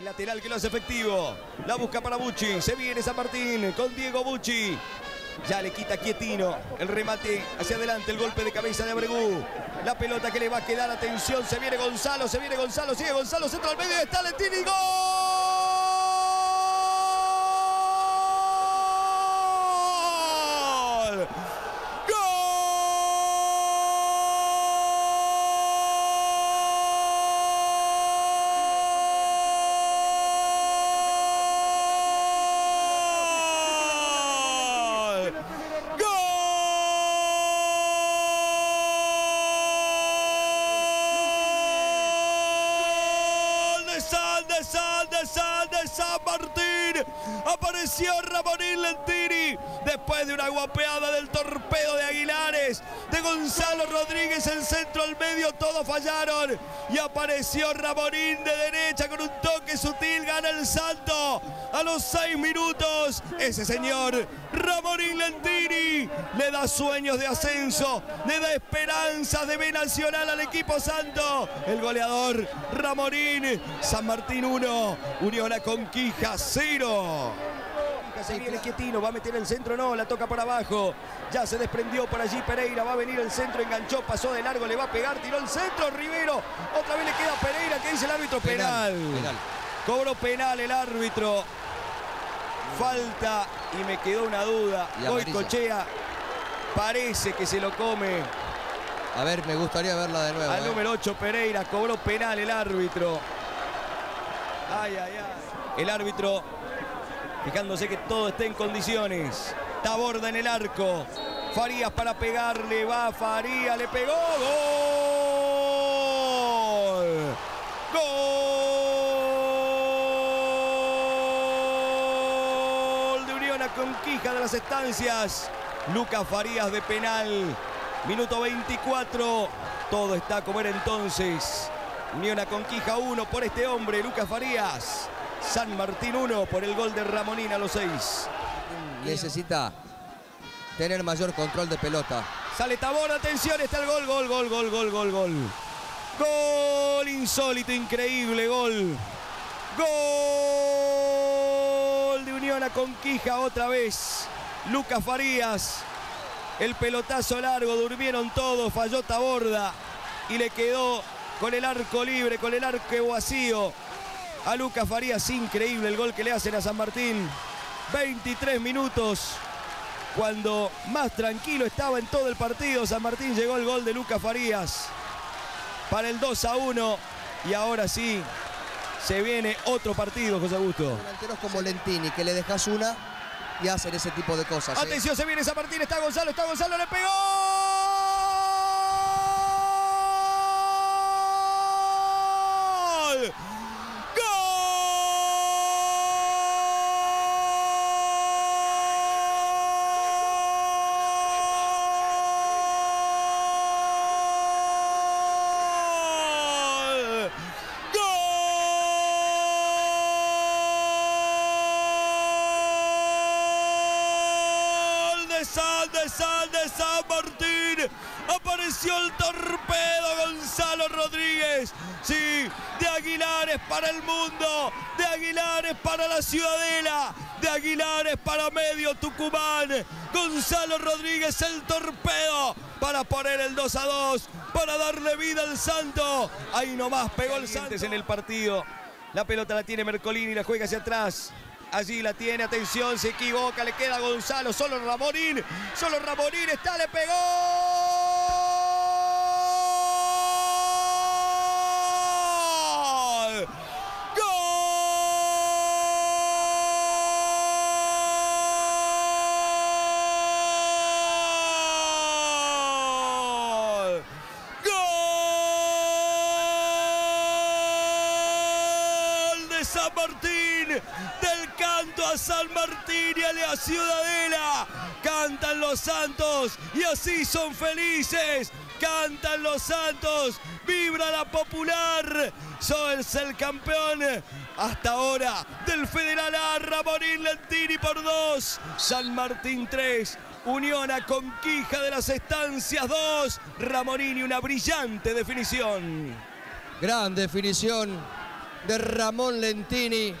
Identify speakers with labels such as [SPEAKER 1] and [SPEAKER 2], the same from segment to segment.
[SPEAKER 1] El lateral que lo hace efectivo. La busca para Bucci. Se viene San Martín con Diego Bucci. Ya le quita Quietino. El remate hacia adelante. El golpe de cabeza de Abregú. La pelota que le va a quedar. Atención. Se viene Gonzalo. Se viene Gonzalo. Sigue Gonzalo. Centro al medio. Está Lentini. ¡Gol! De San, de San, de San Martín. Apareció Ramonín Lentini después de una guapeada del torpedo de Aguilares, de Gonzalo Rodríguez, el centro al medio, todos fallaron. Y apareció Ramonín de derecha con un toque sutil, gana el salto a los seis minutos. Ese señor, Ramonín Lentini, le da sueños de ascenso, le da esperanzas de B Nacional al equipo santo. El goleador, Ramonín, San Martín 1, Unión a Conquija 0. Se viene Quietino, va a meter el centro, no, la toca por abajo. Ya se desprendió por allí Pereira, va a venir el centro, enganchó, pasó de largo, le va a pegar, tiró el centro, Rivero. Otra vez le queda Pereira, ¿qué dice el árbitro? Penal.
[SPEAKER 2] Penal.
[SPEAKER 1] Cobró penal el árbitro. Falta y me quedó una duda.
[SPEAKER 2] Y amarilla.
[SPEAKER 1] Goicochea parece que se lo come
[SPEAKER 2] A ver, me gustaría verla de nuevo.
[SPEAKER 1] al
[SPEAKER 2] eh.
[SPEAKER 1] número 8 Pereira. Cobró penal el árbitro. El árbitro fijándose que todo esté en condiciones. Taborda en el arco. Farías para pegarle. Va Farías. Le pegó. ¡Gol! Gol de Unión a Conquija de las estancias. Lucas Farías de penal. Minuto 24. Todo está como era entonces. Unión a Conquija 1 por este hombre, Lucas Farías. San Martín 1 por el gol de Ramonín a los 6.
[SPEAKER 2] Necesita tener mayor control de pelota.
[SPEAKER 1] Sale Tabor, atención, está el gol, gol, gol, gol, gol, gol, gol. Gol insólito, increíble, gol. Gol de Unión a Conquija otra vez. Lucas Farías. El pelotazo largo, durmieron todos, falló Taborda y le quedó con el arco libre, con el arco vacío. A Lucas Farías, increíble el gol que le hacen a San Martín. 23 minutos. Cuando más tranquilo estaba en todo el partido, San Martín llegó el gol de Lucas Farías para el 2 a 1. Y ahora sí, se viene otro partido, José Augusto.
[SPEAKER 2] Delanteros como Lentini, que le dejas una y hacen ese tipo de cosas. ¿eh?
[SPEAKER 1] Atención, se viene San Martín, está Gonzalo, está Gonzalo, le pegó. De San, de San, de San Martín. Apareció el torpedo Gonzalo Rodríguez. Sí, de Aguilares para el mundo. De Aguilares para la Ciudadela. De Aguilares para medio Tucumán. Gonzalo Rodríguez el torpedo para poner el 2 a 2. Para darle vida al Santo. Ahí nomás pegó el Santos en el partido. La pelota la tiene Mercolini, la juega hacia atrás. Allí la tiene, atención, se equivoca, le queda a Gonzalo, solo Ramonín, solo Ramonín está, le pegó. San Martín! Del canto a San Martín y a la Ciudadela. Cantan los santos y así son felices. Cantan los santos. Vibra la popular. Sos el campeón hasta ahora del Federal A. Ramonín Lentini por dos. San Martín 3. Unión a Conquija de las Estancias 2. Ramonini una brillante definición.
[SPEAKER 2] Gran definición de Ramón Lentini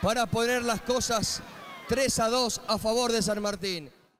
[SPEAKER 2] para poner las cosas 3 a 2 a favor de San Martín.